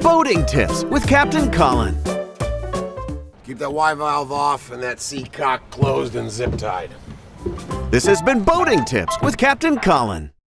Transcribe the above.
Boating Tips with Captain Colin. Keep that Y valve off and that sea cock closed and zip tied. This has been Boating Tips with Captain Colin.